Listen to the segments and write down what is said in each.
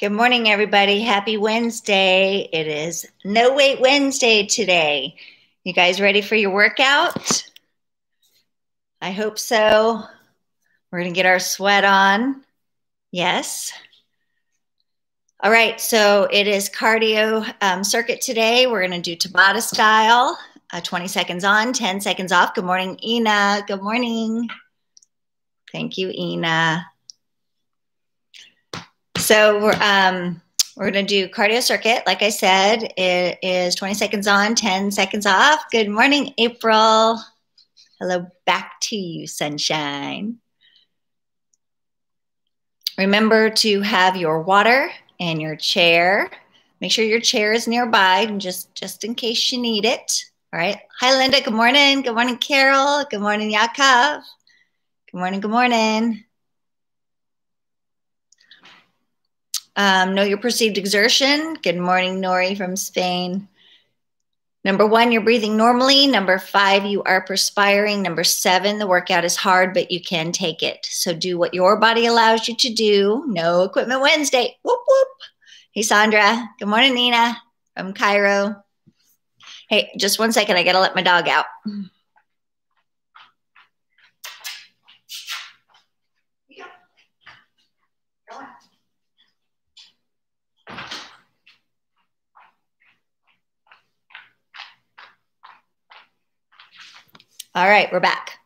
Good morning, everybody. Happy Wednesday. It is No Wait Wednesday today. You guys ready for your workout? I hope so. We're going to get our sweat on. Yes. All right, so it is cardio um, circuit today. We're going to do Tabata style, uh, 20 seconds on, 10 seconds off. Good morning, Ina. Good morning. Thank you, Ina. So we're, um, we're going to do cardio circuit. Like I said, it is 20 seconds on, 10 seconds off. Good morning, April. Hello back to you, sunshine. Remember to have your water and your chair. Make sure your chair is nearby, just, just in case you need it. All right. Hi, Linda. Good morning. Good morning, Carol. Good morning, Yakov. Good morning. Good morning. Um, know your perceived exertion. Good morning, Nori from Spain. Number one, you're breathing normally. Number five, you are perspiring. Number seven, the workout is hard, but you can take it. So do what your body allows you to do. No equipment Wednesday. Whoop, whoop. Hey, Sandra. Good morning, Nina from Cairo. Hey, just one second. I got to let my dog out. All right, we're back.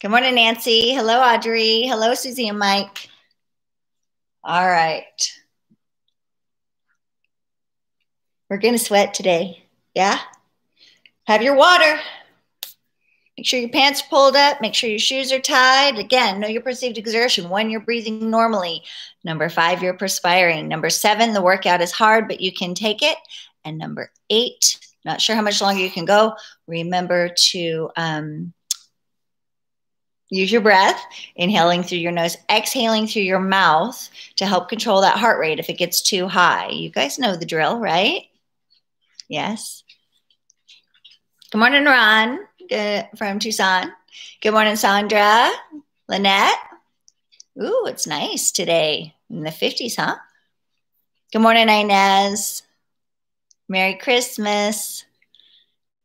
Good morning, Nancy. Hello, Audrey. Hello, Susie and Mike. All right. We're going to sweat today. Yeah? Have your water. Make sure your pants pulled up. Make sure your shoes are tied. Again, know your perceived exertion. One, you're breathing normally. Number five, you're perspiring. Number seven, the workout is hard, but you can take it. And number eight, not sure how much longer you can go. Remember to um, use your breath, inhaling through your nose, exhaling through your mouth to help control that heart rate if it gets too high. You guys know the drill, right? Yes. Good morning, Ron from Tucson. Good morning, Sandra. Lynette. Ooh, it's nice today in the 50s, huh? Good morning, Inez. Merry Christmas.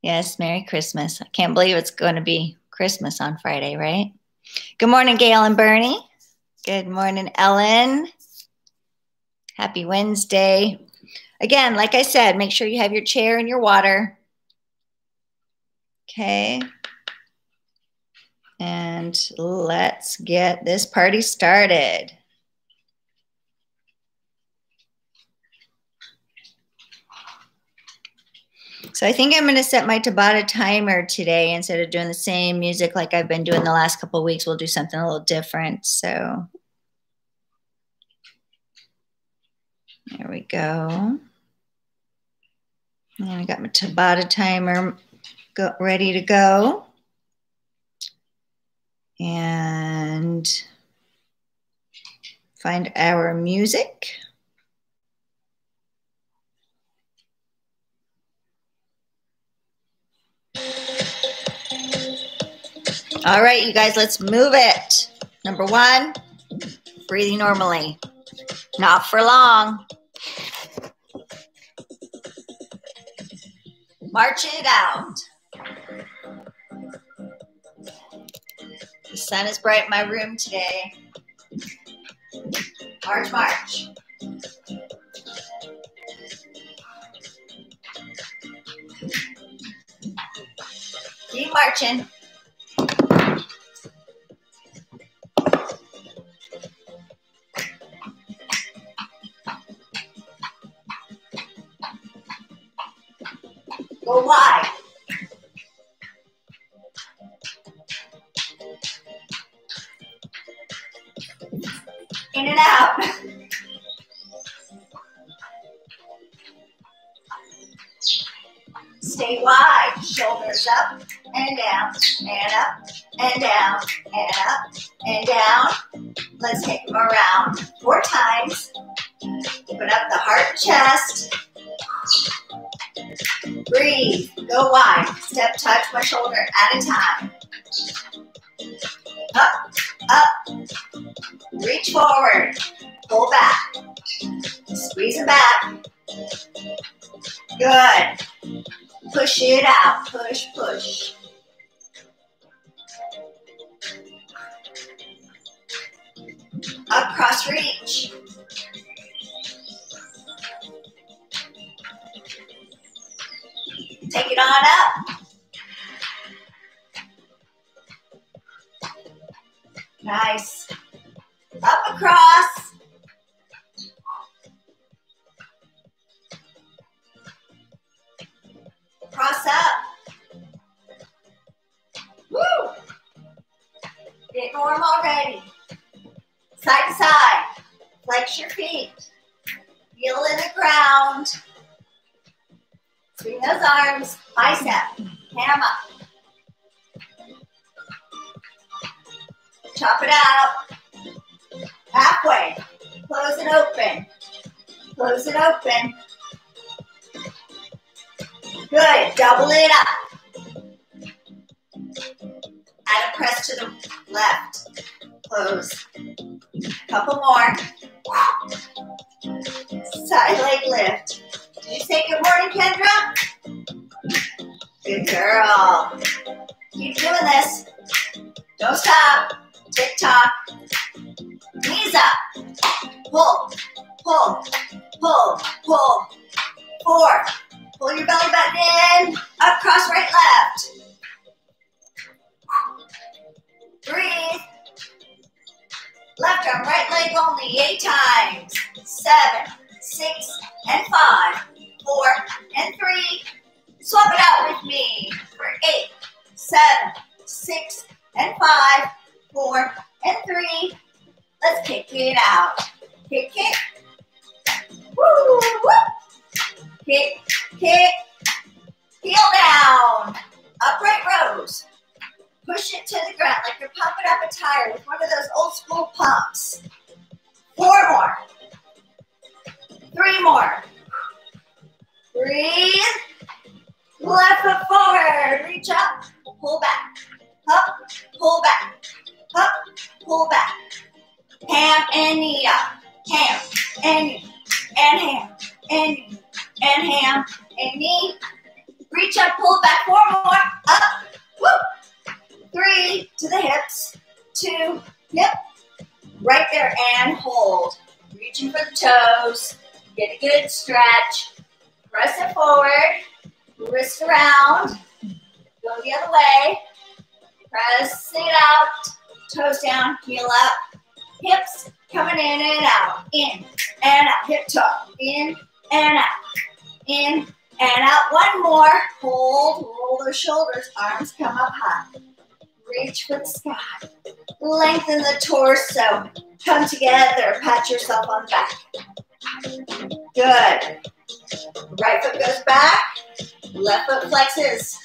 Yes, Merry Christmas. I can't believe it's going to be Christmas on Friday, right? Good morning, Gail and Bernie. Good morning, Ellen. Happy Wednesday. Again, like I said, make sure you have your chair and your water. Okay. And let's get this party started. So I think I'm going to set my Tabata timer today instead of doing the same music like I've been doing the last couple weeks. We'll do something a little different. So there we go. And I got my Tabata timer ready to go. And find our music. All right, you guys, let's move it. Number one, breathing normally. Not for long. March it out. The sun is bright in my room today. March, march. Keep marching. Go wide. In and out. Stay wide, shoulders up and down, and up, and down, and up, and down. Let's take them around four times. Open up the heart chest. Breathe. Go wide. Step touch my shoulder at a time. Up, up. Reach forward. Pull back. Squeeze it back. Good. Push it out. Push, push. Up, cross reach. Take it on up. Nice. Up across. Cross up. Woo! Get warm already. Side to side. Flex your feet. Heel in the ground. Those arms. Bicep. Ham up. Chop it out. Halfway. Close it open. Close it open. Good. Double it up. Add a press to the left. Close. Couple more. Side leg lift. Did you say good morning, Kendra? Good girl. Keep doing this. Don't stop. Tick tock. Knees up. Pull, pull, pull, pull. Four. Pull your belly button in. Up, cross, right, left. Breathe. Left arm, right leg only, eight times. Seven, six, and five, four, and three. Swap it out with me for eight, seven, six, and five, four, and three. Let's kick it out. Kick, kick. Woo, woo. Kick, kick. Heel down. Upright rows. Push it to the ground like you're pumping up a tire with one of those old school pumps. Four more. Three more. Breathe. Left foot forward. Reach up. Pull back. Up. Pull back. Up. Pull back. Ham and knee up. Ham and knee. And ham. And knee. And ham. And knee. Reach up. Pull back. Four more. Up. Woo. Three to the hips. Two. Yep. Right there and hold. Reaching for the toes. Get a good stretch. Press it forward. Wrist around. Go the other way. Press it out. Toes down. Heel up. Hips coming in and out. In and out. Hip tuck. In and out. In and out. One more. Hold. Roll those shoulders. Arms come up high. Reach for the sky. Lengthen the torso. Come together. Pat yourself on the back. Good. Right foot goes back. Left foot flexes.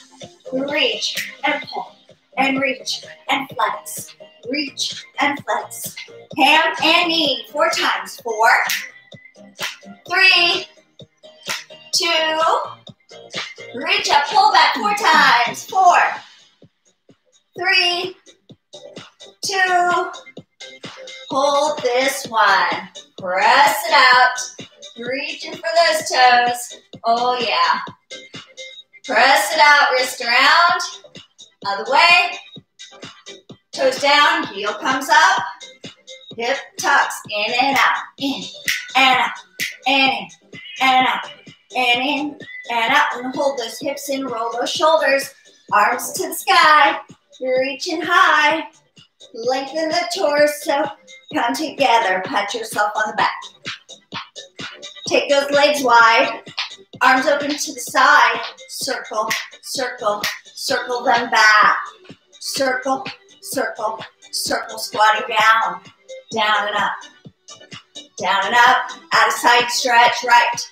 Reach and pull. And reach and flex. Reach and flex. Ham and knee. Four times. Four. Three. Two. Reach up. Pull back. Four times. Four. Three. Two. Hold this one. Press it out. Reaching for those toes. Oh, yeah. Press it out, wrist around. Other way. Toes down, heel comes up. Hip tucks in and out. In and out. And in and out. And in and out. And hold those hips in, roll those shoulders. Arms to the sky. Reaching high. Lengthen the torso. Come together. Pat yourself on the back. Take those legs wide. Arms open to the side. Circle, circle, circle them back. Circle, circle, circle. Squatting down. Down and up. Down and up. Out of side stretch. Right.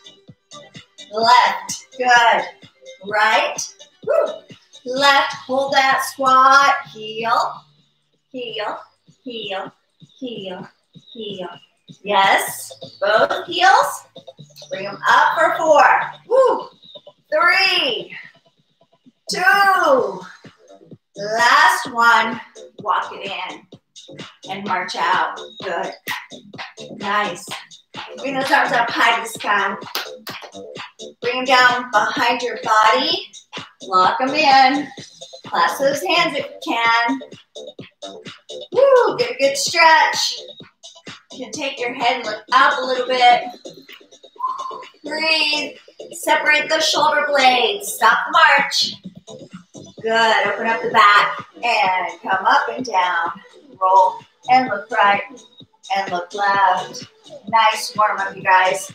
Left. Good. Right. Woo. Left. Hold that squat. Heel. Heel. Heel. Heel. Heel. Yes. Both heels. Bring them up for four. Woo. Three. Two. Last one. Walk it in and march out. Good. Nice. Bring those arms up high to the sky. Bring them down behind your body. Lock them in. Clasp those hands if you can. Woo, get a good stretch. You can take your head and look up a little bit. Breathe. Separate the shoulder blades. Stop the march. Good. Open up the back and come up and down. Roll and look right and look left. Nice warm up, you guys.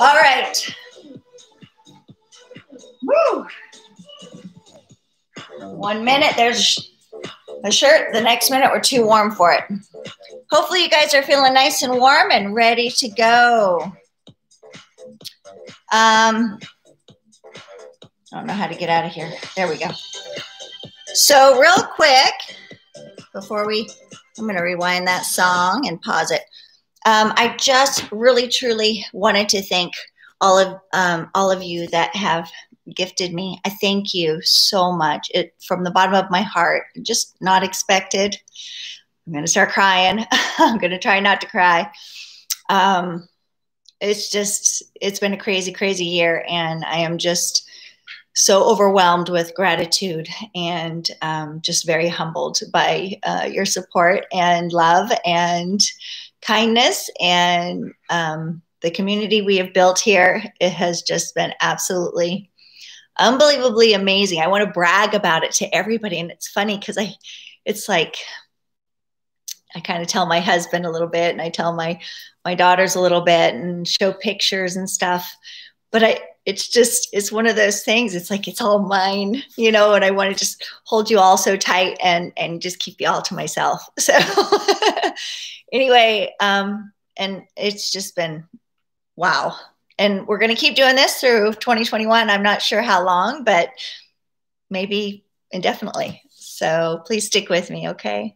All right. Woo. One minute, there's a shirt. The next minute, we're too warm for it. Hopefully, you guys are feeling nice and warm and ready to go. Um, I don't know how to get out of here. There we go. So, real quick, before we, I'm going to rewind that song and pause it. Um, I just really, truly wanted to thank all of um, all of you that have gifted me. I thank you so much. It from the bottom of my heart. Just not expected. I'm gonna start crying. I'm gonna try not to cry. Um, it's just it's been a crazy, crazy year, and I am just so overwhelmed with gratitude and um, just very humbled by uh, your support and love and kindness and um, the community we have built here. It has just been absolutely unbelievably amazing. I want to brag about it to everybody. And it's funny because I, it's like, I kind of tell my husband a little bit and I tell my, my daughters a little bit and show pictures and stuff. But I, it's just, it's one of those things. It's like, it's all mine, you know, and I want to just hold you all so tight and, and just keep you all to myself. So anyway, um, and it's just been wow. And we're going to keep doing this through 2021. I'm not sure how long, but maybe indefinitely. So please stick with me, okay?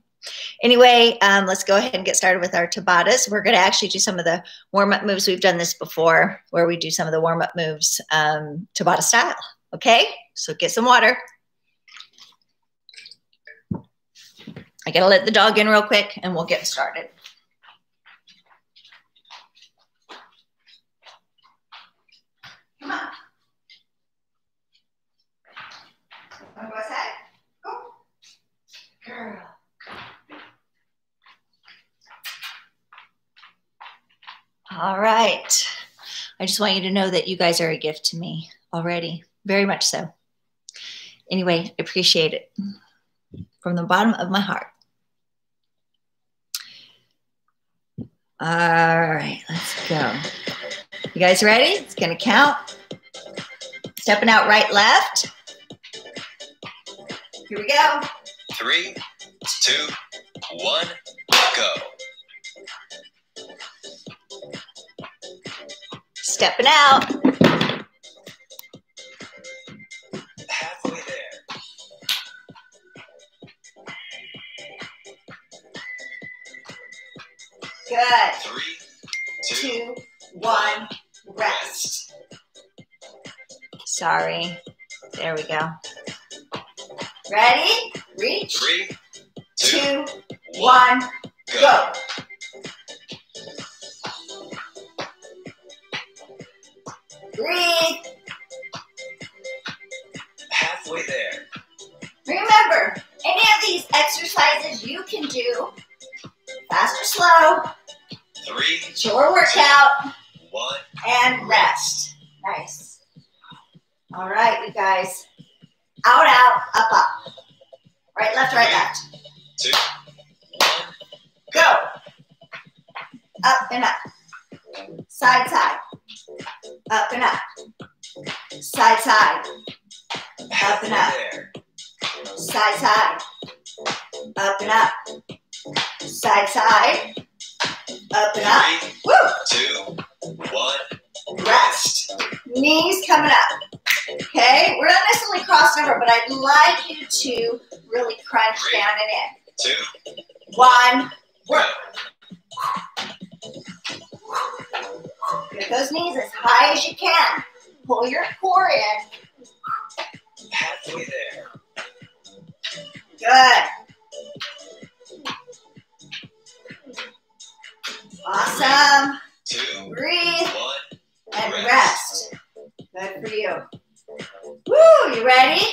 Anyway, um, let's go ahead and get started with our Tabatas. We're going to actually do some of the warm-up moves. We've done this before where we do some of the warm-up moves um, Tabata style, okay? So get some water. I got to let the dog in real quick and we'll get started. Come on. Wanna go outside? Go. Girl. All right. I just want you to know that you guys are a gift to me already. Very much so. Anyway, I appreciate it from the bottom of my heart. All right, let's go. You guys ready? It's gonna count. Stepping out right, left. Here we go. Three, two, one, go. Stepping out. Halfway there. Good. Three, two, Two, one, rest. Sorry. There we go. Ready? Reach. three, Two, two, one, go. Breathe. pour it. Halfway there. Good. Awesome. Three, two, Breathe. One, and rest. rest. Good for you. Woo, you ready?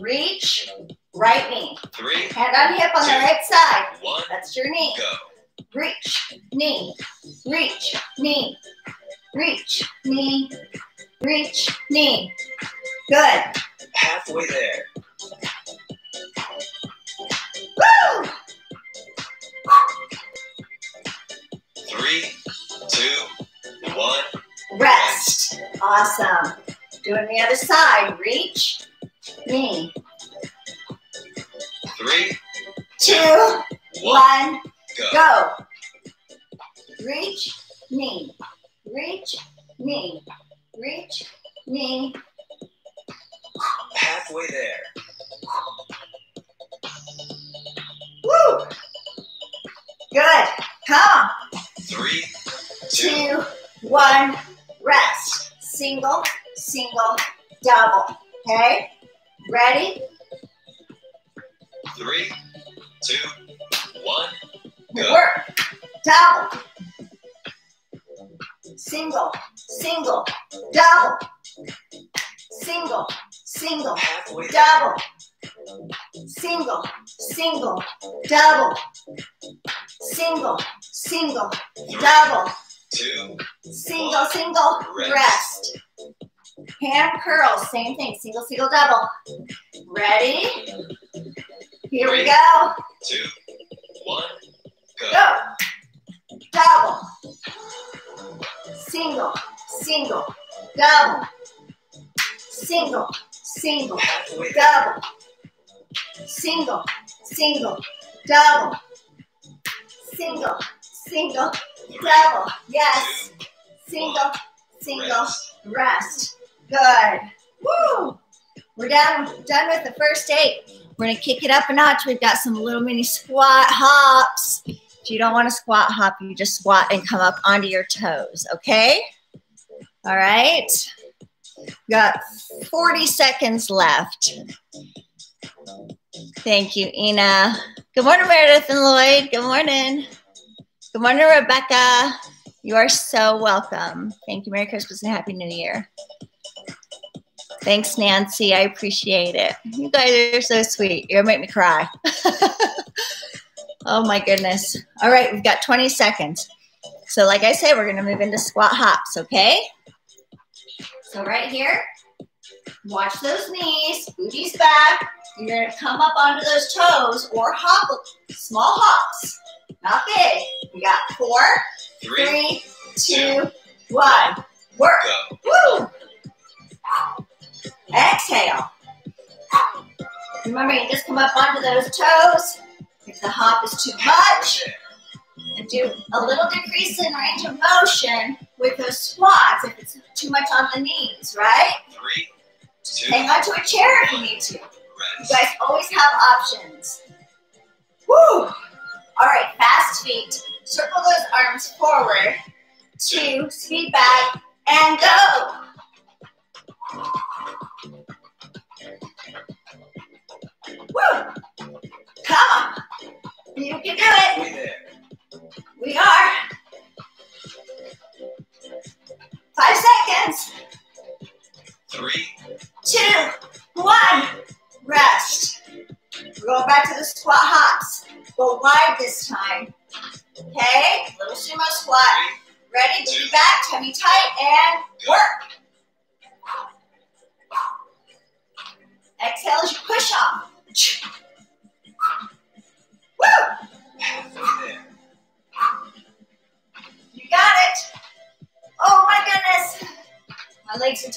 Reach, right knee. Three. Head on hip on two, the right side. One, That's your knee. Go. Reach, knee, reach, knee, reach, knee, reach, knee. Good. Halfway there. Woo! Three, two, one, Rest. Awesome. Doing the other side. Reach, knee. three, Two, one, go. go. Reach, knee, reach, knee, reach, knee. Halfway there. Woo! Good. Come on. Three, two, two, one, rest. Single, single, double. Okay? Ready? three, two, one, go. Work. Double. Single, single, double. Single, single, double. Single, single, double. Single, single, double. two, Single, single, rest. Hand curls, same thing, single, single, double. Ready? Here we go. two, double. Single, single, double. Single, single, double. Single, single, double. Yes. Single, single, rest. Good. Woo! We're down, done with the first eight. We're gonna kick it up a notch. We've got some little mini squat hops. If you don't want to squat hop, you just squat and come up onto your toes, okay? All right. Got 40 seconds left. Thank you, Ina. Good morning, Meredith and Lloyd. Good morning. Good morning, Rebecca. You are so welcome. Thank you. Merry Christmas and Happy New Year. Thanks, Nancy. I appreciate it. You guys are so sweet. You're make me cry. oh my goodness. All right, we've got 20 seconds. So, like I said, we're gonna move into squat hops, okay? So right here, watch those knees, booties back. You're gonna come up onto those toes or hop, small hops, not big. We got four, Three, two, one. Work. Woo! Exhale. Remember, you just come up onto those toes. If the hop is too much, and do a little decrease in range of motion with those squats if it's too much on the knees, right? Three, two, Hang on to a chair if you need to. You guys always have options. Woo! All right, fast feet. Circle those arms forward. Two, speed back, and go.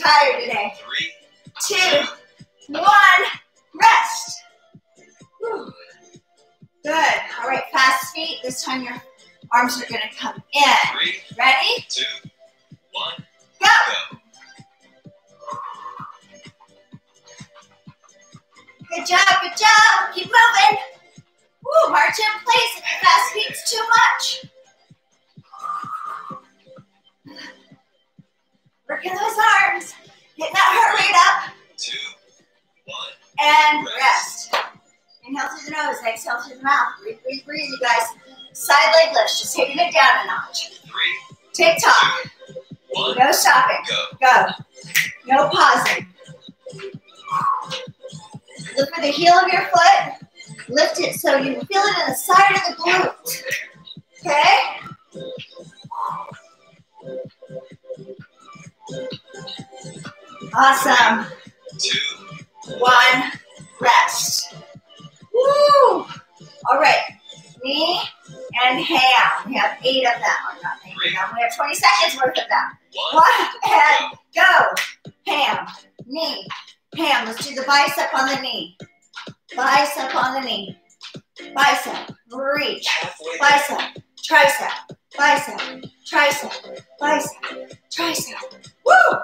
Tired today. Three, Two, one, rest. Whew. Good. All right, fast feet. This time your arms are going to come in. three, Ready? two, taking it down a notch. three, TikTok. One. No stopping. Go. Go. No pausing. Look for the heel of your foot. Lift it so you feel it in the side of the glute. Okay? Awesome. Two. One. Rest. Woo! All right. Knee and ham. We have eight of them. Or not eight of. We have 20 seconds worth of them. One. And go. Ham, knee, ham. Let's do the bicep on the knee. Bicep on the knee. Bicep, reach. Bicep, tricep, bicep, tricep, bicep, tricep. Woo!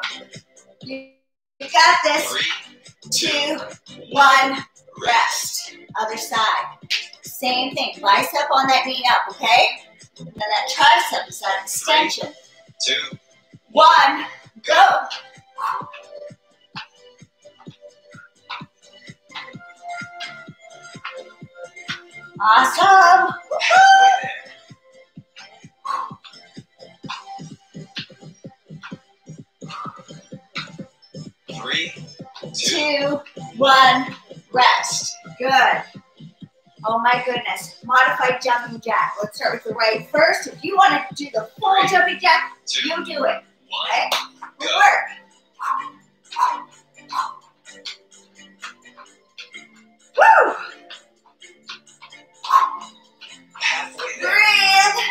You got this. Two, one, rest. Other side. Same thing. Bicep on that knee up, okay? And then that tricep is that extension. Two. One, go. Awesome. Three. Two. Two, one, rest. Good. Oh my goodness. Modified jumping jack. Let's start with the right first. If you want to do the full jumping jack, Two. you do it. One. Okay? Go. work. Woo! Breathe.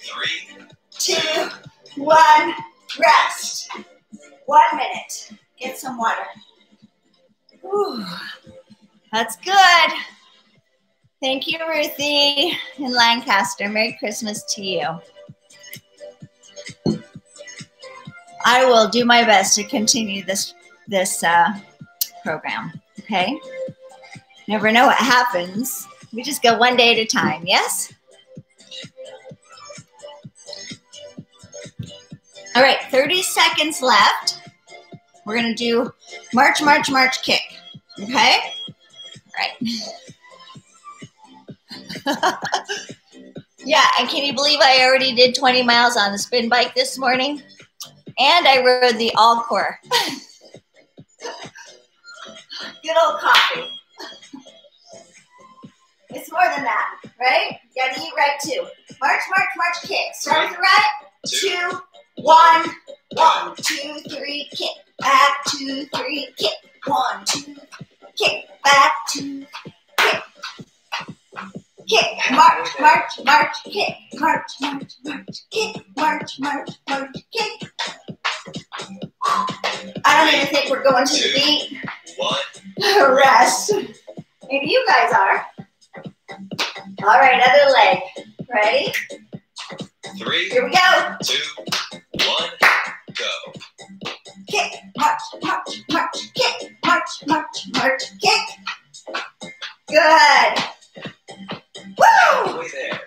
Three. two, one, rest. One minute. Get some water. Whew. That's good. Thank you, Ruthie in Lancaster. Merry Christmas to you. I will do my best to continue this this uh, program. Okay. Never know what happens. We just go one day at a time. Yes. All right, 30 seconds left. We're going to do march, march, march, kick. Okay? Right. yeah, and can you believe I already did 20 miles on the spin bike this morning? And I rode the all Allcore. Good old coffee. It's more than that, right? You gotta eat right too. March, march, march, kick. Start with the right. Two. One, one, two, three, kick, back, two, three, kick, one, two, kick, back, two, kick, kick, march, march, march, kick, march, march, march, kick, march, march, march, kick. I don't even think we're going to the beat. One. Rest. Maybe you guys are. All right, other leg. Ready? Three. Here we go. Two. One. Go. kick, march, march, march, kick, march, march, march, kick. Good. Woo! Halfway there.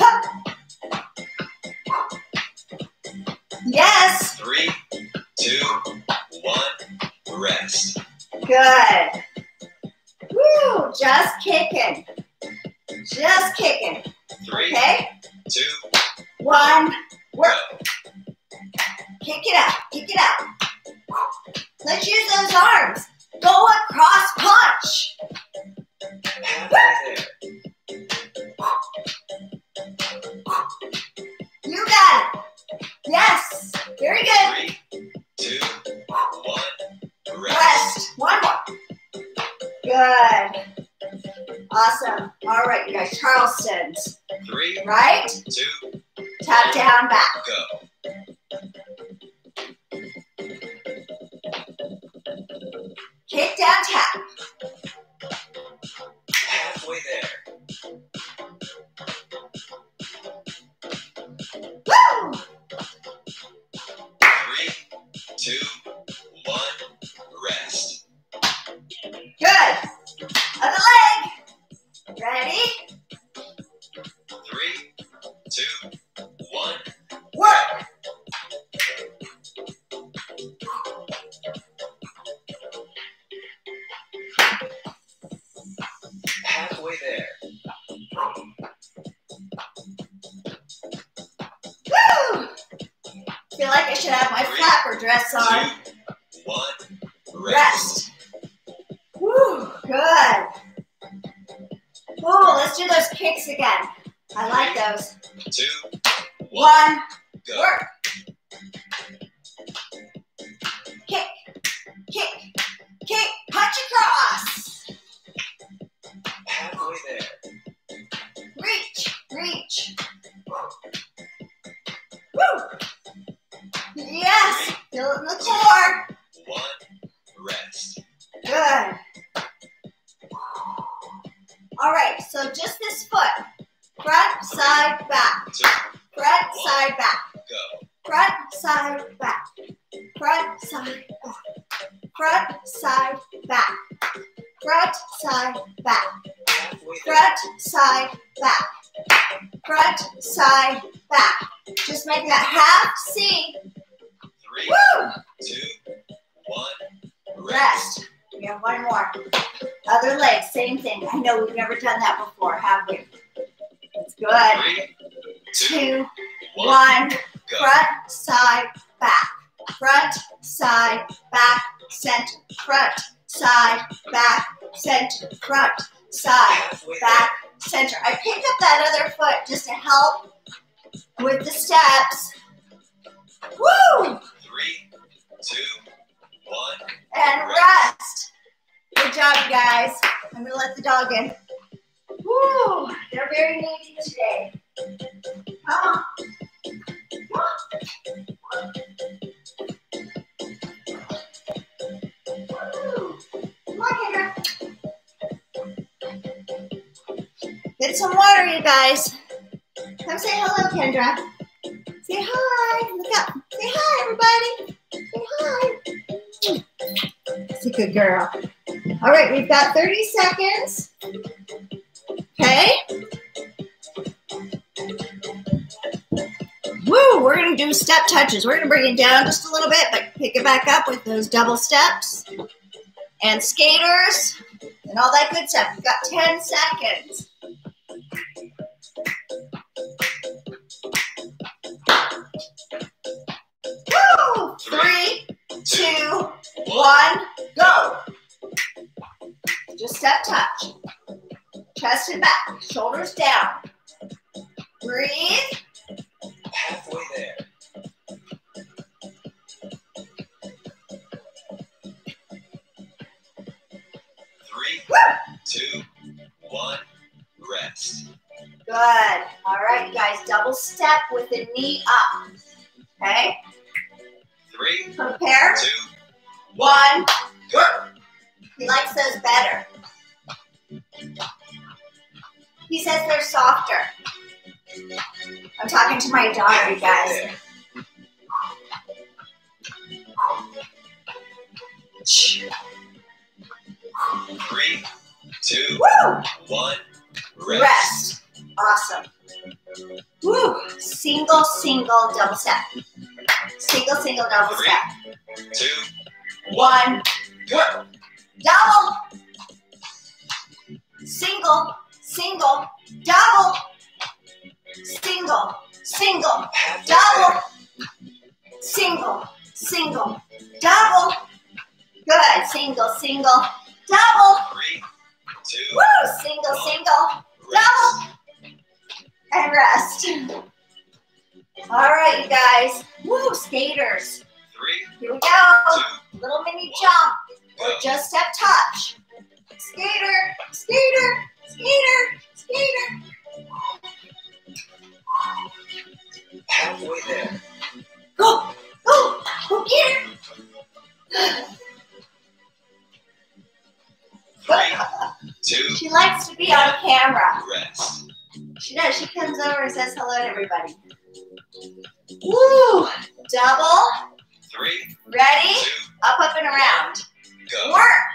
Hup. Yes. Three. Two. One. Rest. Good. Woo! Just kicking. Just kicking. Three. Okay. Two. One. Work. Kick it out. Kick it out. Let's use those arms. Go across punch. You got it. Yes. Very good. Three. Side, back. Front, side, back. Front, side, back. Front, side, back. Just make that half C. Three, Woo! two, one, Rest. We have one more. Other leg, same thing. I know we've never done that before, have we? That's good. Three, two, one. Front, side, back. Front, side, back, center. Front, side, back, center. Front, side, back, center. I picked up that other foot just to help with the steps. Woo! Three, two, one. And rest. Good job, guys. I'm gonna let the dog in. Woo! They're very needy today. Come on. Woo! Get some water, you guys. Come say hello, Kendra. Say hi. Look up. Say hi, everybody. Say hi. She's a good girl. All right, we've got 30 seconds. Okay. Woo, we're going to do step touches. We're going to bring it down just a little bit, but pick it back up with those double steps and skaters and all that good stuff. We've got 10 seconds. Three, two, one, go. Just step touch. Chest and back, shoulders down. Breathe. Halfway there. Three, two, one, rest. Good. All right, you guys, double step with the knee up. Okay, Three, prepare. two, One. go. He likes those better. He says they're softer. I'm talking to my daughter, you guys. Three, two, Woo! one, rest. Rest. Awesome. Woo! Single, single, double step. Single, single, double Three. step. Two, One, go. double, single, single, double, single, single, double, single, single, double. Good. Single, single, double. Three, two, Woo! Single, single, rest. and rest. All right, you guys. Woo! Skaters. Three, Here we go. two, Little mini jump or just step touch. Skater, skater, skater, skater. Halfway there. Go, go, go get her. Three, two, She likes to be on camera. rest. She does. She comes over and says hello to everybody. Woo! Double. Three, Ready? two, Up, up, and around. go. Work.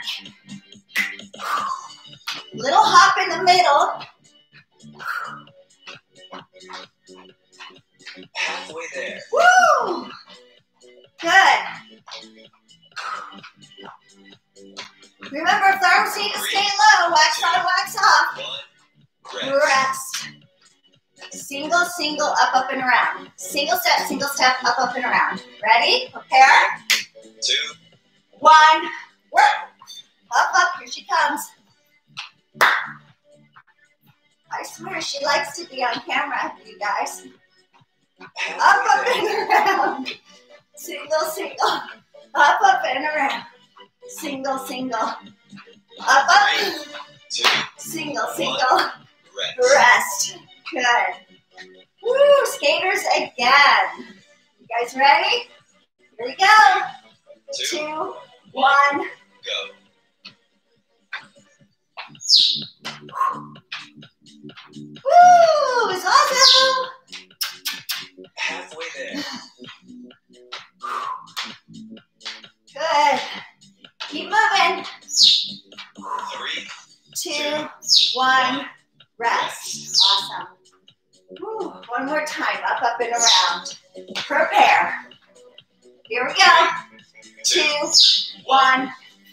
Little hop in the middle. Halfway there. Woo! Good. Remember, thumbs need to stay low. Wax on, wax off. Rest. Single, single, up, up, and around. Single step, single step, up, up, and around. Ready? Prepare. Two. One. Work. Up, up. Here she comes. I swear she likes to be on camera, you guys. Up, up, and around. Single, single. Up, up, and around. Single, single. Up, up. Two. Single, single. Rest. Good. Woo, skaters again. You guys ready? Here we go. Two. Two, one. Go. Woo, it's awesome. Halfway there. Good. Keep moving. Three. Rest. Awesome. Woo, one more time. Up, up, and around. Prepare. Here we go. Two, one.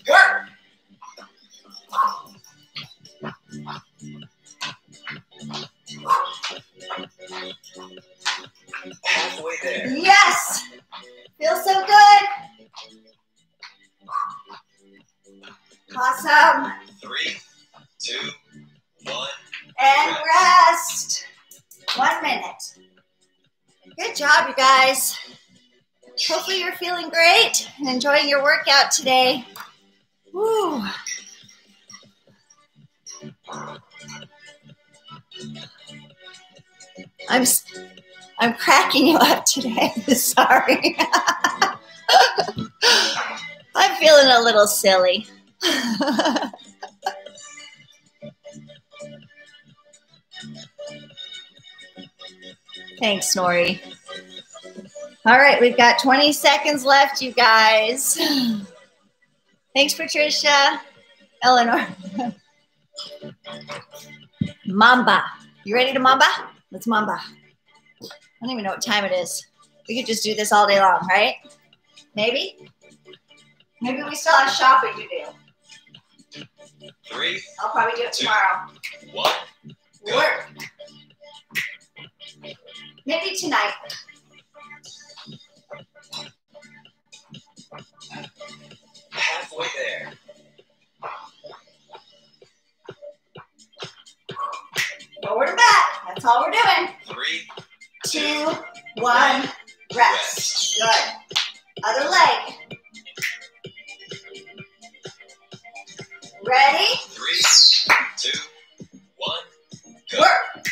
Work. Halfway there. Yes. Feels so good. Awesome. Three. Two. One. Minute. Good job, you guys. Hopefully, you're feeling great and enjoying your workout today. Woo. I'm I'm cracking you up today. Sorry. I'm feeling a little silly. Thanks, Nori. All right, we've got 20 seconds left, you guys. Thanks, Patricia. Eleanor. Mamba. You ready to Mamba? Let's Mamba. I don't even know what time it is. We could just do this all day long, right? Maybe? Maybe we still have shopping to do. Three. I'll probably do it Two. tomorrow. One. Work. Maybe tonight. Halfway there. Forward and back. That's all we're doing. Three. Two, one, rest. Good. Other leg. Ready? Three, two, one. Go. Work.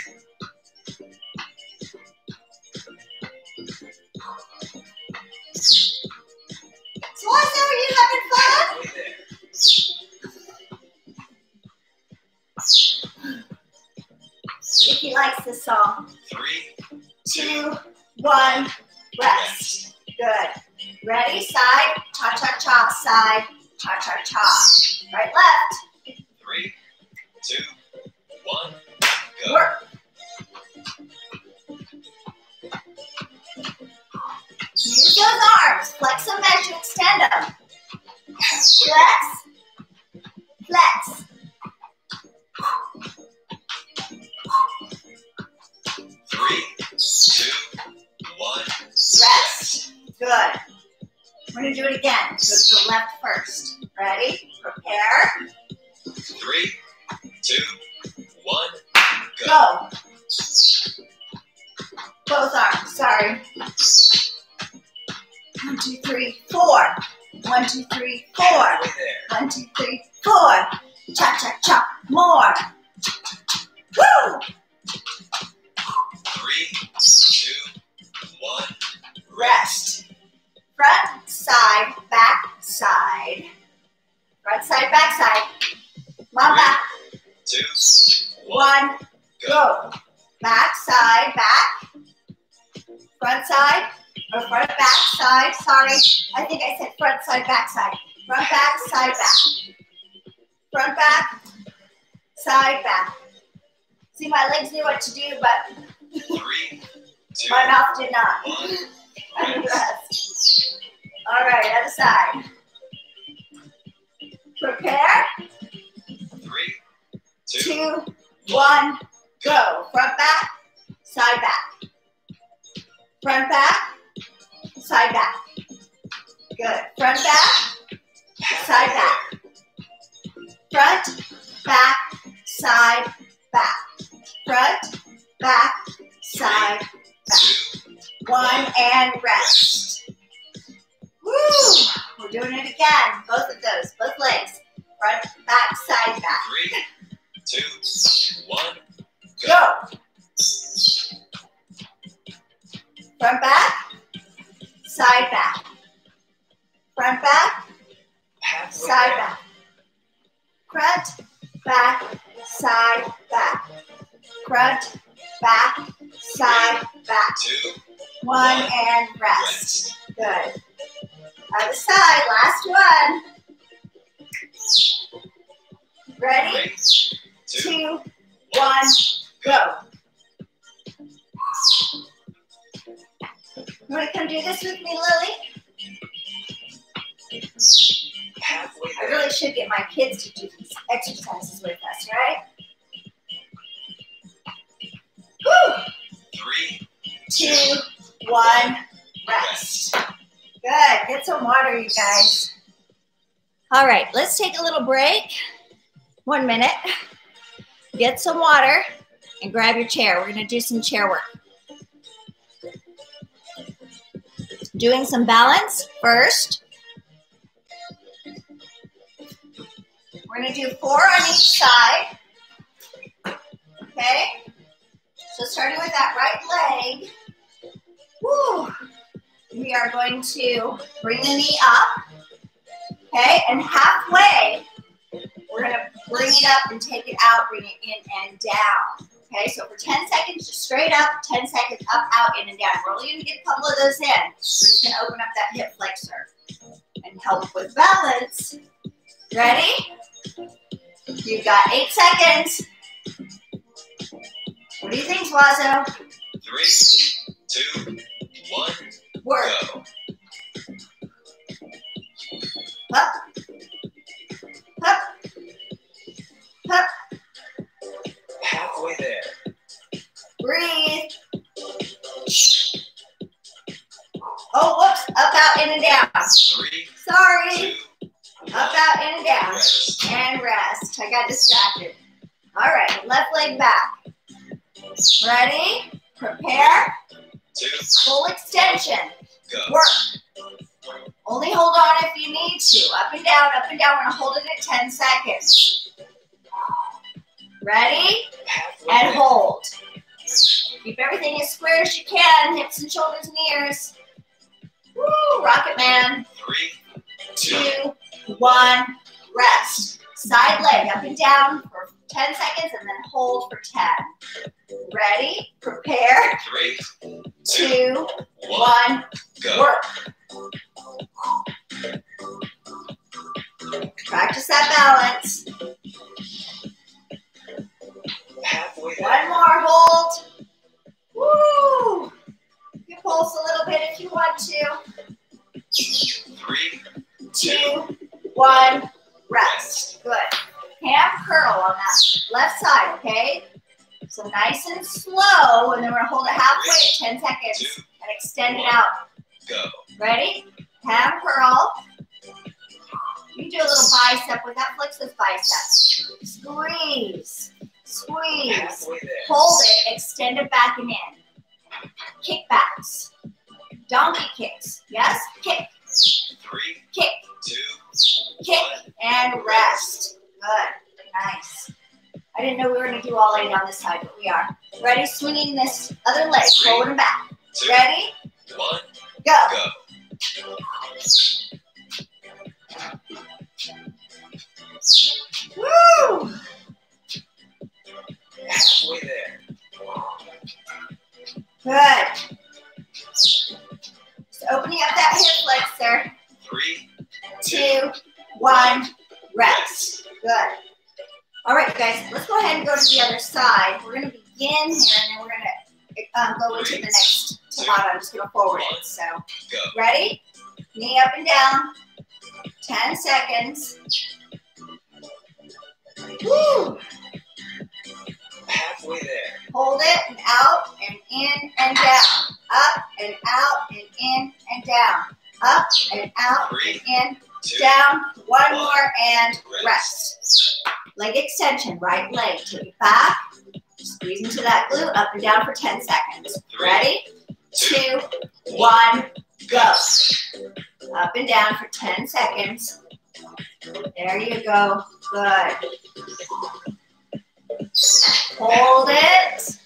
What's are you having fun? Halfway there. Vicky likes this song. Three, two, one, rest. Good. Ready? Side. Cha cha cha. Side. Cha cha cha. Right, left. Three, two, one, Go. Work. Use those arms. Flex them as you extend them. Flex. Flex. Three. Two. One. Rest. Good. We're going to do it again. Go to the left first. Ready? Prepare. Three. Two. One. Go. Go. Both arms. Sorry. One, two, three, four. One, two, three, four. One, two, three, four. Cha cha cha. More. Woo! Three. Two. One. Rest. Front, side, back, side. Front side, back side. Mama. Two. One. One. Go. Back, side, back. Front side. Or front, back, side. Sorry. I think I said front side, back side. Front, back, side, back. Front, back, side, back. See, my legs knew what to do, but Three. Two. my mouth did not. All right, other side. Prepare. Three. Two. Two, one, Go. Front back, side back. Front back, side back. Good. Front back, side back. Front, back, let's take a little break. One minute. Get some water and grab your chair. We're going to do some chair work. Doing some balance first. We're going to do four on each side. Okay? So starting with that right leg. Woo. We are going to bring the knee up. Okay, and halfway, we're gonna bring it up and take it out, bring it in and down. Okay, so for 10 seconds, just straight up, 10 seconds up, out, in and down. We're only gonna get a couple of those in. We're just gonna open up that hip flexor and help with balance. Ready? You've got eight seconds. What do you think, Swazo? three, two, one, Work. go. Up. Up. Up. Halfway there. Breathe. Oh, whoops. Up, out, in, and down. Three, Sorry. two, Up, out, in, and down. rest. And rest. I got distracted. All right. Left leg back. Ready? Prepare. Two, Full extension. go. Work. Only hold on if you need to. Up and down, up and down. We're going to hold it at 10 seconds. Ready? And hold. Keep everything as square as you can. Hips and shoulders and ears. Woo! Rocket Man. Three, Two, one, rest. Side leg up and down for 10 seconds and then hold for 10. Ready? Prepare. three, Two, one, one, go. work. Practice that balance. Halfway. One more hold. Woo! You pulse a little bit if you want to. Three, Two, one, rest. Good. Ham curl on that left side, okay? So nice and slow, and then we're gonna hold it halfway at 10 seconds and extend it out. Go. Ready? Ham curl. You do a little bicep with that. Flex bicep. Squeeze. Squeeze. Hold it, extend it back and in. Kickbacks. Donkey kicks. Yes? Kick, Three, kick, two, kick, one. and rest. Good. Nice. I didn't know we were going to do all eight on this side, but we are. Ready? Swinging this other leg, forward and back. Two, Ready? one, Go. go. Woo! Halfway there. Good. Just opening up that hip flexor. Three, two, one, rest. Good. All right, guys, let's go ahead and go to the other side. We're going to begin here, and then we're going to um, go into the next Tabata. I'm just going to forward it. So, ready? Knee up and down. 10 seconds. Woo! Halfway there. Hold it and out and in and down. Up and out and in and down. Up and out and in, Two. down. One more and rest. Leg extension, right leg. Take it back. Squeeze into that glute, up and down for 10 seconds. Ready? Two, one, go. Up and down for 10 seconds. There you go. Good. Hold it.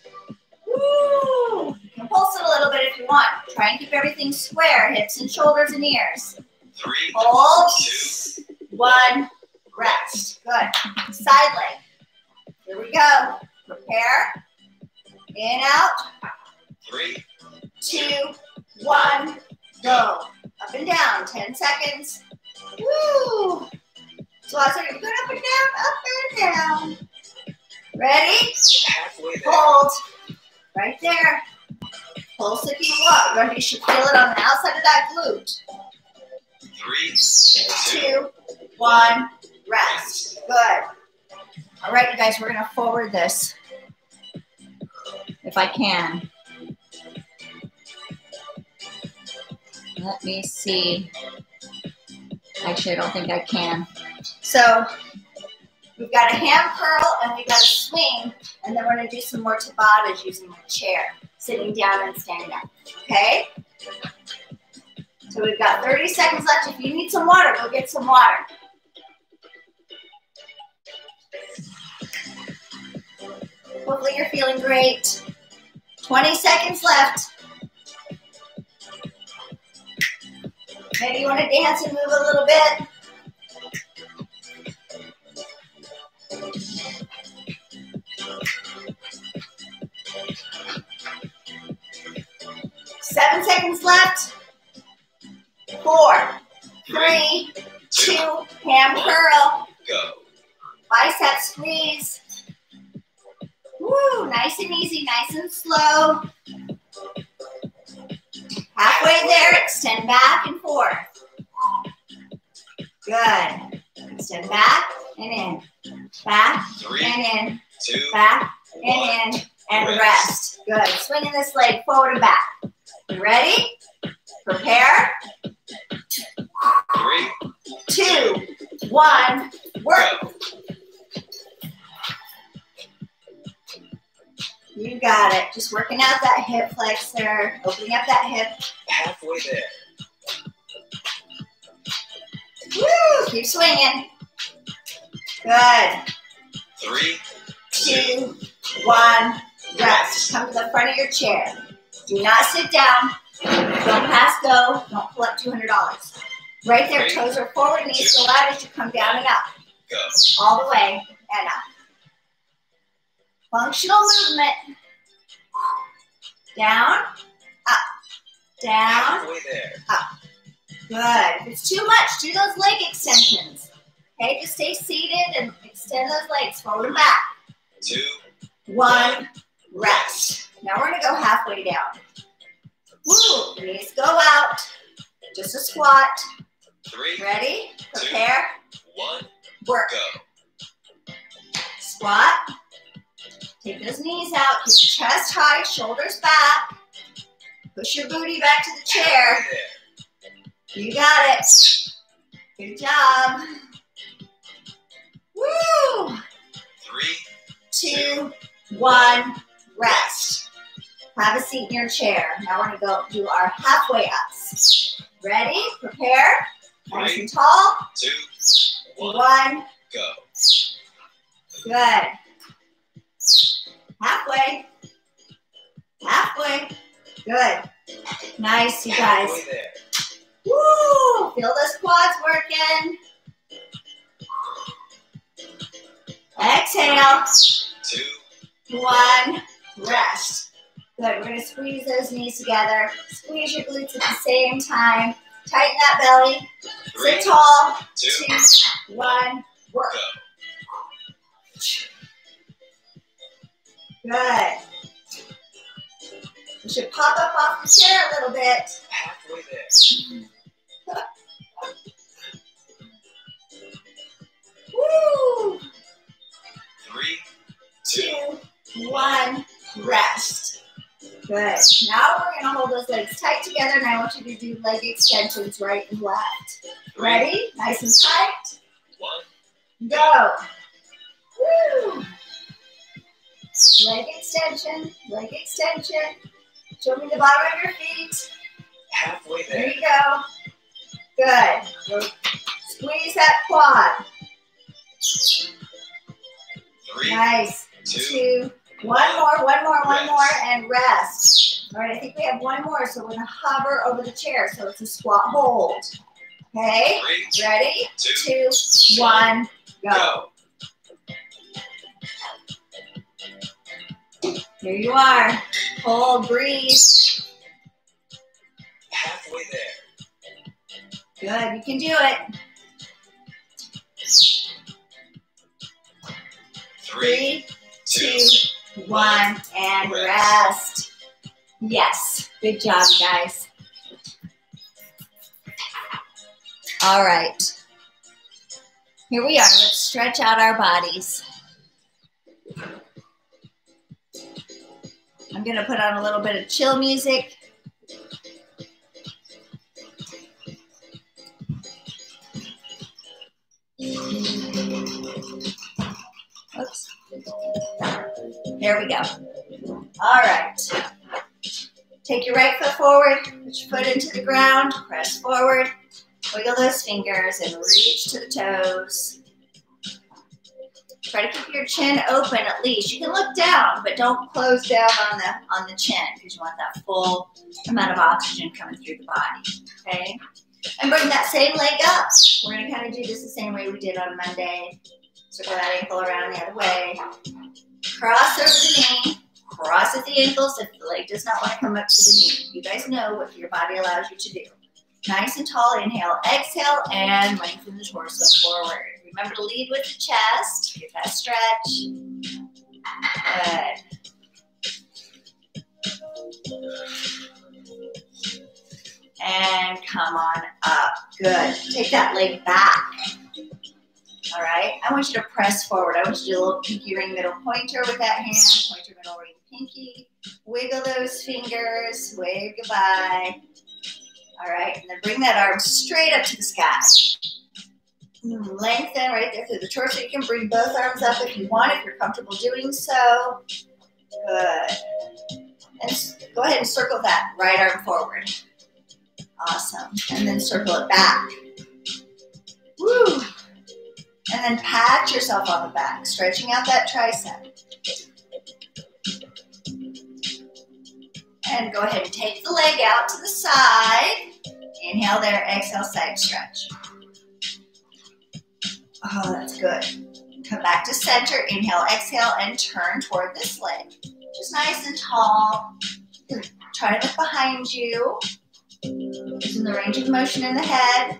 Woo. You can pulse it a little bit if you want. Try and keep everything square, hips and shoulders and ears. Three. Hold. Two. One, rest. Good. Side leg. Here we go. Prepare. In, out. Two, one, go. Up and down. 10 seconds. Woo. So I said, good up and down, up and down. Ready? Hold. Right there. Pulse if you want. Remember, you should feel it on the outside of that glute. Three. Two, one, rest. Good. All right, you guys, we're going to forward this. If I can. Let me see. Actually, I don't think I can. So we've got a ham curl and we've got a swing, and then we're going to do some more Tabatas using a chair, sitting down and standing up. Okay? So we've got 30 seconds left. If you need some water, go get some water. Hopefully you're feeling great. 20 seconds left. Maybe you want to dance and move a little bit. Seven seconds left. Four, three, two, ham curl, Go. bicep squeeze. Woo, nice and easy, nice and slow. Halfway there, extend back and forth. Good. Extend back and in, back Three. and in, Two. back and in, and rest. Good. Swinging this leg forward and back. You ready? Prepare. Three. Two, one, work. Go. Got it. Just working out that hip flexor, opening up that hip. Halfway there. Woo! Keep swinging. Good. Three. Two, one, rest. Come to the front of your chair. Do not sit down. Don't pass go. Don't pull up $200. Right there, toes are forward, knees go out as you come down and up. Go. All the way and up. Functional movement. Down, up, down, there. Good. If it's too much, do those leg extensions. Okay, just stay seated and extend those legs forward and back. Two. One, rest. Now we're gonna go halfway down. Woo, knees go out. Just a squat. Three. Ready? Prepare. One. Work. Go. Squat. Take those knees out. Keep your chest high, shoulders back. Push your booty back to the chair. You got it. Good job. Woo! Three. Two, one, rest. Have a seat in your chair. Now we're gonna go do our halfway ups. Ready? Prepare. Nice and tall. Two. One. One. Go. Good. Halfway. Halfway. Good. Nice, you guys. Woo! Feel those quads working. Exhale. Two. One. Rest. Good. We're going to squeeze those knees together. Squeeze your glutes at the same time. Tighten that belly. Three. Sit tall. Two. Two. One. Work. Go. Good. You should pop up off the chair a little bit. Halfway there. Woo! Three. Two. One, rest. Good. Now we're gonna hold those legs tight together and I want you to do leg extensions right and left. Ready? Nice and tight. One, Go. Woo. Leg extension, leg extension. Show me the bottom of your feet. halfway There there. you go. Good. Squeeze that quad. Three, Nice. two, Two. One more, one more, one more, and rest. All right, I think we have one more, so we're gonna hover over the chair, so it's a squat hold. Okay, three, ready? two, Two, one, go. go. Here you are. Hold, breathe. Halfway there. Good, you can do it. Three, two, one, and rest. Yes, good job, guys. All right. Here we are. Let's stretch out our bodies. I'm going to put on a little bit of chill music. Oops. There we go. All right. Take your right foot forward, put your foot into the ground, press forward, wiggle those fingers, and reach to the toes. Try to keep your chin open at least. You can look down, but don't close down on the on the chin because you want that full amount of oxygen coming through the body. Okay? And bring that same leg up. We're gonna kind of do this the same way we did on Monday. Circle that ankle around the other way. Cross over the knee. Cross at the ankles if the leg does not want to come up to the knee. You guys know what your body allows you to do. Nice and tall. Inhale, exhale, and lengthen the torso forward. Remember to lead with the chest. Get that stretch. Good. And come on up. Good. Take that leg back. All right. I want you to press forward. I want you to do a little pinky ring middle pointer with that hand. Pointer middle ring pinky. Wiggle those fingers. Wave goodbye. All right. And then bring that arm straight up to the sky. Lengthen right there through the torso. You can bring both arms up if you want, if you're comfortable doing so. Good. And go ahead and circle that right arm forward. Awesome. And then circle it back. Woo. And then pat yourself on the back, stretching out that tricep. And go ahead and take the leg out to the side. Inhale there, exhale, side stretch. Oh, that's good. Come back to center. Inhale, exhale, and turn toward this leg. Just nice and tall. Try to look behind you. Using the range of motion in the head.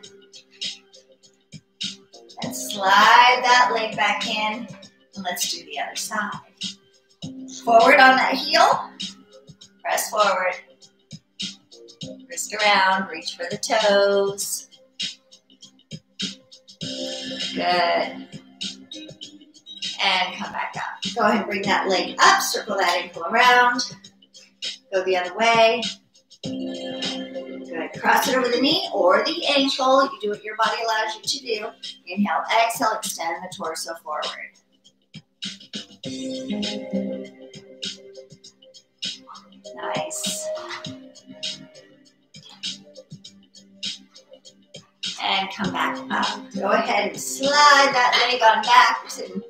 And slide that leg back in. And let's do the other side. Forward on that heel. Press forward. Wrist around. Reach for the toes. Good. And come back up. Go ahead and bring that leg up. Circle that ankle around. Go the other way. Good. Cross it over the knee or the ankle. You do what your body allows you to do. Inhale, exhale, extend the torso forward. Nice. And come back up. Go ahead and slide that leg on back. Sitting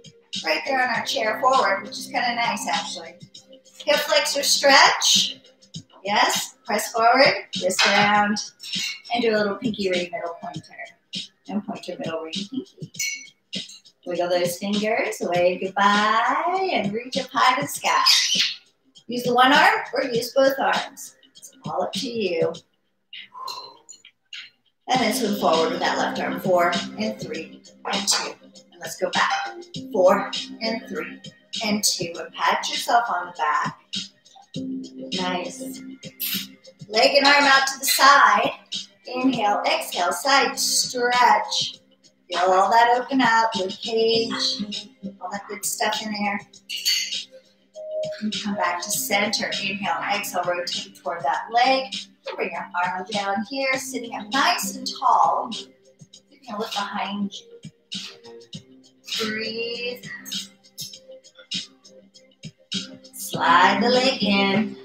right there on our chair forward, which is kind of nice actually. Hip flexor stretch. Yes. Press forward, wrist around, and do a little pinky ring middle pointer. And pointer middle ring pinky. Wiggle those fingers, wave goodbye, and reach up high to the sky. Use the one arm or use both arms. It's all up to you. And then swing forward with that left arm. Four and three and two. And let's go back. Four and three and two. And pat yourself on the back. Nice. Leg and arm out to the side. Inhale, exhale, side stretch. Feel all that open up, rib cage, all that good stuff in there. And come back to center. Inhale, exhale, rotate toward that leg. Bring your arm down here, sitting up nice and tall. You can look behind you. Breathe. Slide the leg in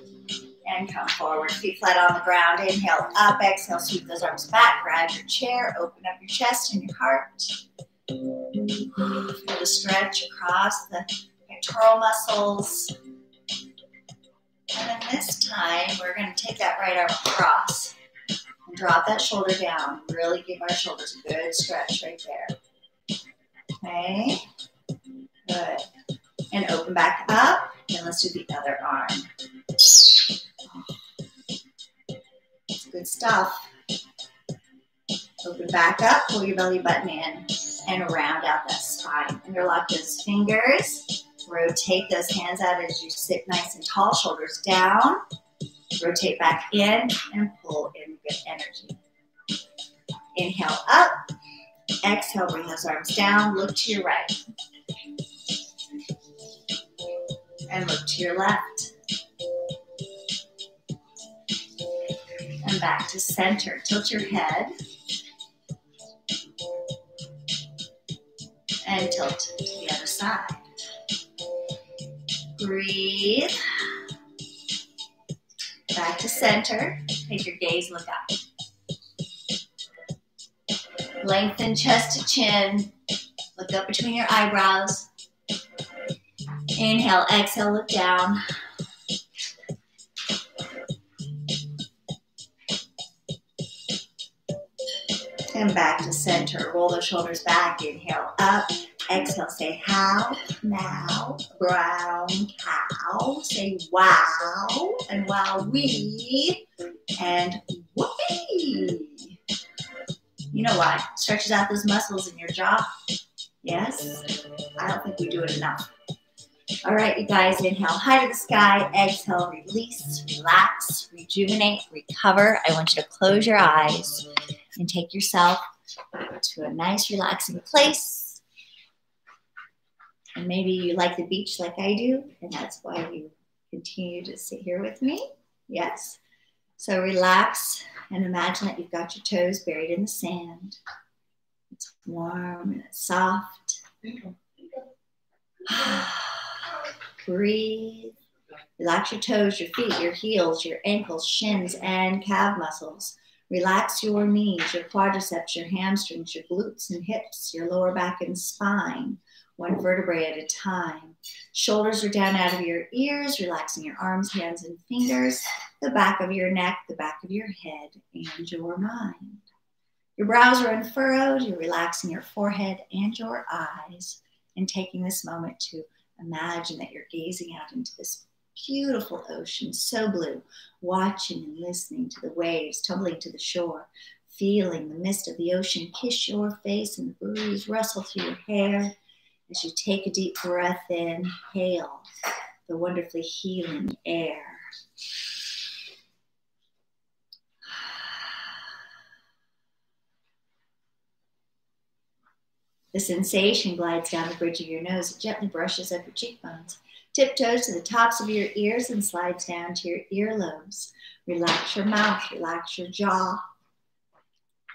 and come forward. Feet flat on the ground. Inhale up, exhale, sweep those arms back. Grab your chair, open up your chest and your heart. Feel the stretch across the pectoral muscles. And then this time, we're going to take that right arm across and drop that shoulder down. Really give our shoulders a good stretch right there. Okay, good. And open back up, and let's do the other arm. Good stuff. Open back up, pull your belly button in, and round out that spine. Interlock those fingers. Rotate those hands out as you sit nice and tall, shoulders down. Rotate back in and pull in good energy. Inhale up. Exhale, bring those arms down. Look to your right. And look to your left. And back to center. Tilt your head. And tilt to the other side. Breathe. Back to center. Take your gaze, look up. Lengthen chest to chin. Look up between your eyebrows. Inhale, exhale, look down. And back to center. Roll the shoulders back. Inhale up. Exhale, say how, now, brown cow. Say wow, and wow we, and whoopee. You know why? Stretches out those muscles in your jaw. Yes? I don't think we do it enough. All right, you guys, inhale high to the sky, exhale, release, relax, rejuvenate, recover. I want you to close your eyes and take yourself to a nice, relaxing place. And maybe you like the beach like I do, and that's why you continue to sit here with me. Yes. So relax and imagine that you've got your toes buried in the sand. It's warm and it's soft. Breathe. Relax your toes, your feet, your heels, your ankles, shins, and calf muscles. Relax your knees, your quadriceps, your hamstrings, your glutes and hips, your lower back and spine, one vertebrae at a time. Shoulders are down out of your ears, relaxing your arms, hands, and fingers, the back of your neck, the back of your head, and your mind. Your brows are unfurrowed, you're relaxing your forehead and your eyes, and taking this moment to imagine that you're gazing out into this beautiful ocean, so blue, watching and listening to the waves tumbling to the shore, feeling the mist of the ocean kiss your face and the breeze rustle through your hair as you take a deep breath in, hail the wonderfully healing air. The sensation glides down the bridge of your nose. It gently brushes up your cheekbones, tiptoes to the tops of your ears, and slides down to your earlobes. Relax your mouth, relax your jaw,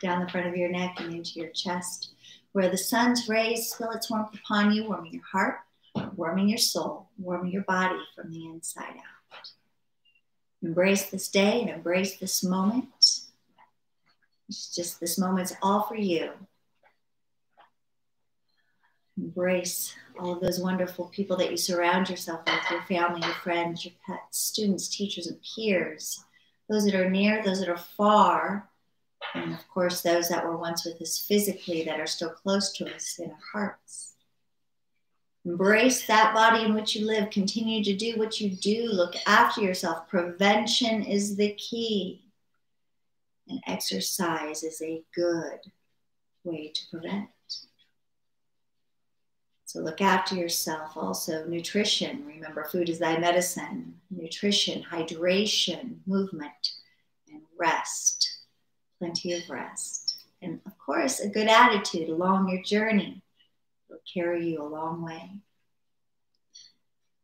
down the front of your neck and into your chest, where the sun's rays spill its warmth upon you, warming your heart, warming your soul, warming your body from the inside out. Embrace this day and embrace this moment. It's just this moment's all for you. Embrace all of those wonderful people that you surround yourself with your family, your friends, your pets, students, teachers, and peers. Those that are near, those that are far, and of course, those that were once with us physically that are still close to us in our hearts. Embrace that body in which you live. Continue to do what you do. Look after yourself. Prevention is the key. And exercise is a good way to prevent. So look after yourself. Also, nutrition. Remember, food is thy medicine. Nutrition, hydration, movement, and rest. Plenty of rest. And of course, a good attitude along your journey will carry you a long way.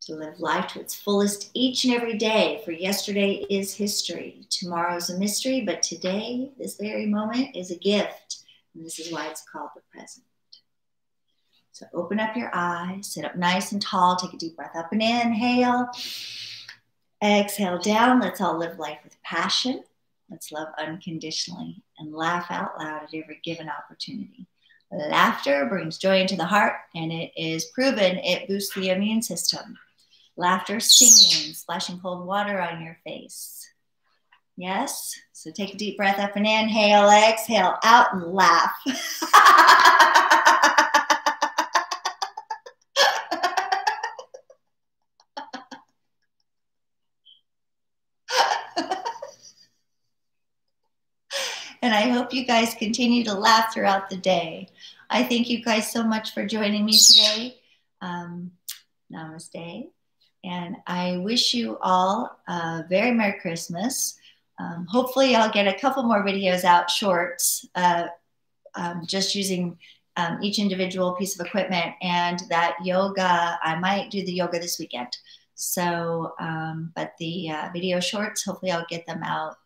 to live life to its fullest each and every day. For yesterday is history, tomorrow's a mystery, but today, this very moment, is a gift. And this is why it's called the present. So open up your eyes, sit up nice and tall, take a deep breath up and inhale. Exhale down. Let's all live life with passion. Let's love unconditionally and laugh out loud at every given opportunity. Laughter brings joy into the heart, and it is proven it boosts the immune system. Laughter, singing, splashing cold water on your face. Yes? So take a deep breath up and inhale, exhale out and laugh. and I hope you guys continue to laugh throughout the day. I thank you guys so much for joining me today. Um, namaste. And I wish you all a very Merry Christmas. Um, hopefully, I'll get a couple more videos out, shorts, uh, um, just using um, each individual piece of equipment. And that yoga, I might do the yoga this weekend. So, um, but the uh, video shorts, hopefully, I'll get them out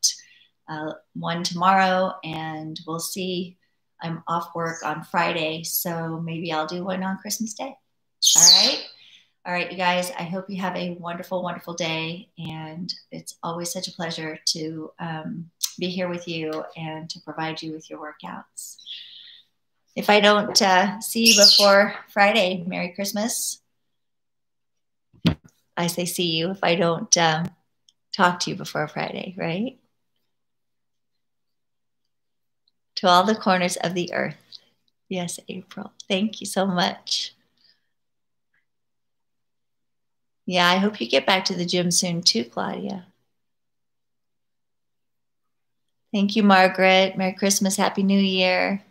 uh, one tomorrow, and we'll see. I'm off work on Friday, so maybe I'll do one on Christmas Day. All right. All right, you guys, I hope you have a wonderful, wonderful day. And it's always such a pleasure to um, be here with you and to provide you with your workouts. If I don't uh, see you before Friday, Merry Christmas. I say see you if I don't um, talk to you before Friday, right? To all the corners of the earth. Yes, April. Thank you so much. Yeah, I hope you get back to the gym soon too, Claudia. Thank you, Margaret. Merry Christmas. Happy New Year.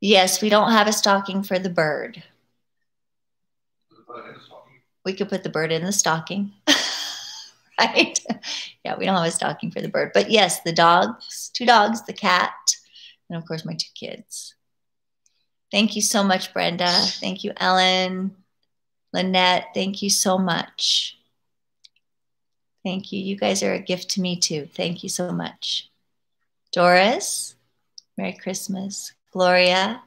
Yes, we don't have a stocking for the bird. We could put the bird in the stocking. right? yeah, we don't have a stocking for the bird. But yes, the dogs, two dogs, the cat, and of course my two kids. Thank you so much, Brenda. Thank you, Ellen, Lynette. Thank you so much. Thank you. You guys are a gift to me too. Thank you so much. Doris, Merry Christmas. Gloria,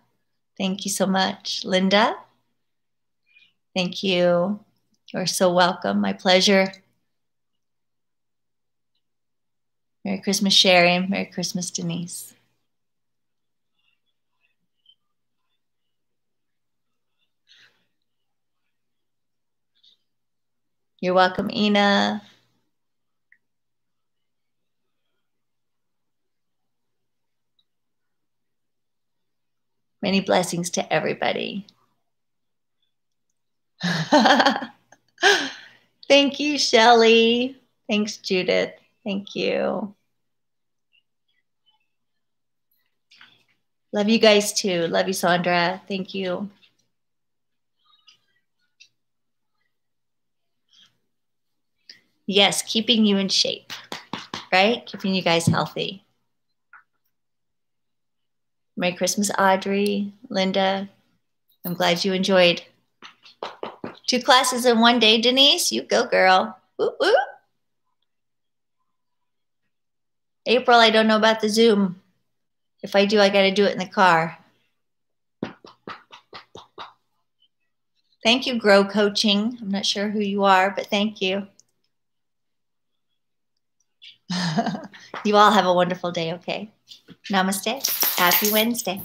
thank you so much. Linda, thank you. You're so welcome. My pleasure. Merry Christmas, Sherry. Merry Christmas, Denise. You're welcome, Ina. Many blessings to everybody. Thank you, Shelly. Thanks, Judith. Thank you. Love you guys too. Love you, Sandra. Thank you. Yes, keeping you in shape, right? Keeping you guys healthy. Merry Christmas, Audrey, Linda. I'm glad you enjoyed. Two classes in one day, Denise. You go, girl. April, I don't know about the Zoom. If I do, I got to do it in the car. Thank you, Grow Coaching. I'm not sure who you are, but thank you. you all have a wonderful day, okay? Namaste. Happy Wednesday.